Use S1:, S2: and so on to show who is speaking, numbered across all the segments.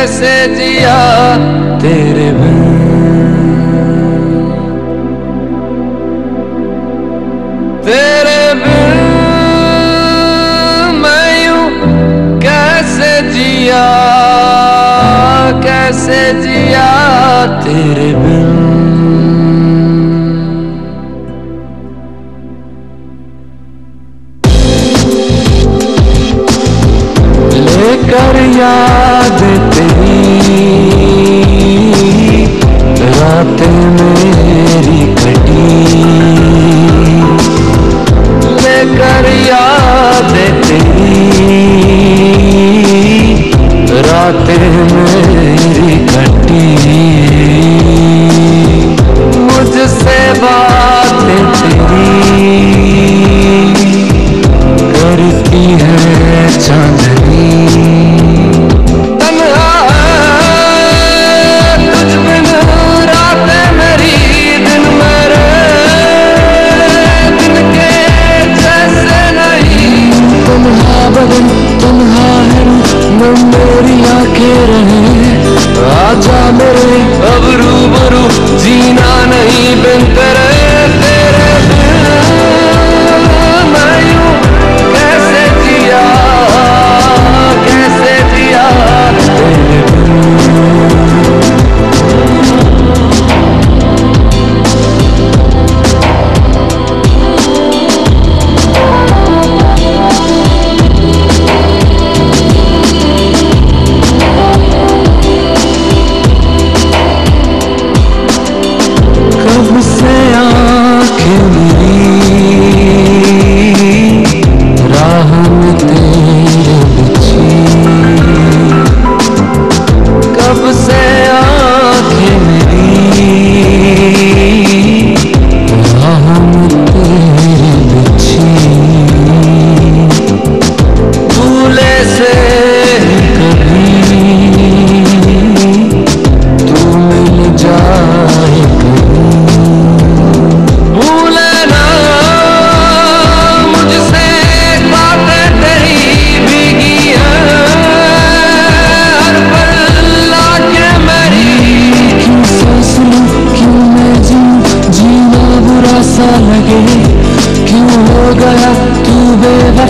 S1: کیسے جیا تیرے بن؟ تیرے بن میں یوں کیسے جیا کیسے جیا تیرے بن؟ لے کر یاد تیری رات میری کٹی لے کر یاد تیری رات میری کٹی تنہا تنہا ہے نہ میری آنکھیں رہے آجا میرے اب روبرو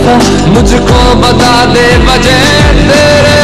S1: مجھ کو بتا دے وجہ تیرے